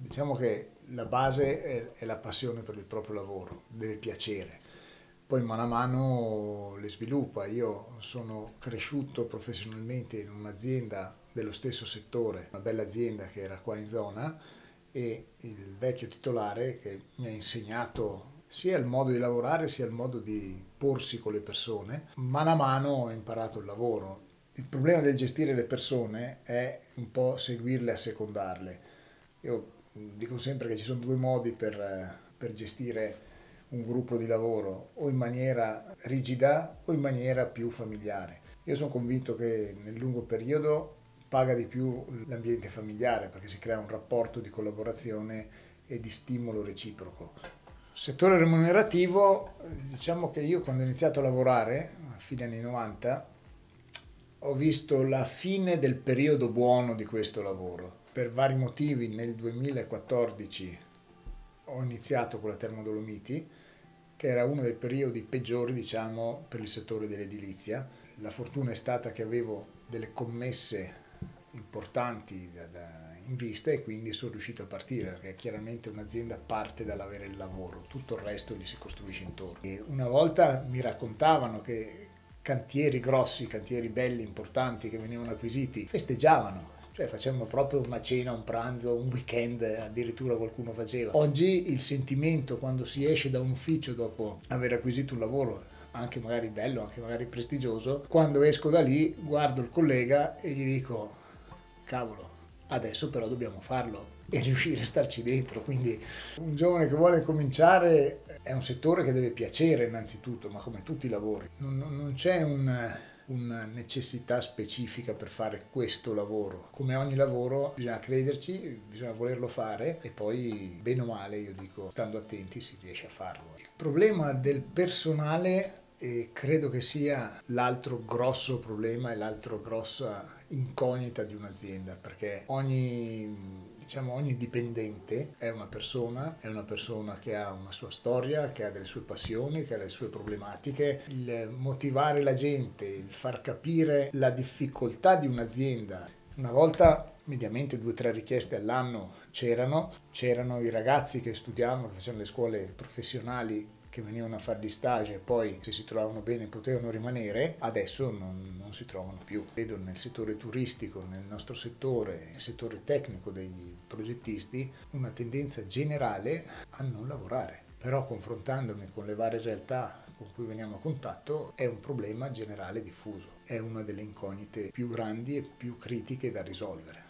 Diciamo che la base è, è la passione per il proprio lavoro, deve piacere. Poi mano a mano le sviluppa. Io sono cresciuto professionalmente in un'azienda dello stesso settore, una bella azienda che era qua in zona e il vecchio titolare che mi ha insegnato sia il modo di lavorare sia il modo di porsi con le persone. Mano a mano ho imparato il lavoro. Il problema del gestire le persone è un po' seguirle e assecondarle. Io dico sempre che ci sono due modi per, per gestire un gruppo di lavoro, o in maniera rigida o in maniera più familiare. Io sono convinto che nel lungo periodo paga di più l'ambiente familiare perché si crea un rapporto di collaborazione e di stimolo reciproco. Settore remunerativo, diciamo che io quando ho iniziato a lavorare, a fine anni 90, ho visto la fine del periodo buono di questo lavoro. Per vari motivi nel 2014 ho iniziato con la Termodolomiti, che era uno dei periodi peggiori diciamo, per il settore dell'edilizia. La fortuna è stata che avevo delle commesse importanti da, da, in vista e quindi sono riuscito a partire perché chiaramente un'azienda parte dall'avere il lavoro, tutto il resto gli si costruisce intorno. E una volta mi raccontavano che cantieri grossi, cantieri belli, importanti che venivano acquisiti, festeggiavano, cioè facevano proprio una cena, un pranzo, un weekend, addirittura qualcuno faceva. Oggi il sentimento quando si esce da un ufficio dopo aver acquisito un lavoro, anche magari bello, anche magari prestigioso, quando esco da lì guardo il collega e gli dico, cavolo, adesso però dobbiamo farlo e riuscire a starci dentro. Quindi un giovane che vuole cominciare è un settore che deve piacere innanzitutto, ma come tutti i lavori. Non, non c'è un, una necessità specifica per fare questo lavoro. Come ogni lavoro bisogna crederci, bisogna volerlo fare e poi bene o male, io dico, stando attenti si riesce a farlo. Il problema del personale e credo che sia l'altro grosso problema e l'altro grossa incognita di un'azienda perché ogni diciamo ogni dipendente è una persona, è una persona che ha una sua storia, che ha delle sue passioni, che ha le sue problematiche. Il motivare la gente, il far capire la difficoltà di un'azienda. Una volta mediamente due o tre richieste all'anno c'erano, c'erano i ragazzi che studiavano, che facevano le scuole professionali che venivano a fare gli stage e poi se si trovavano bene potevano rimanere, adesso non, non, si trovano più. Vedo nel settore turistico, nel nostro settore, nel settore tecnico dei progettisti, una tendenza generale a non lavorare. Però confrontandomi con le varie realtà con cui veniamo a contatto è un problema generale diffuso, è una delle incognite più grandi e più critiche da risolvere.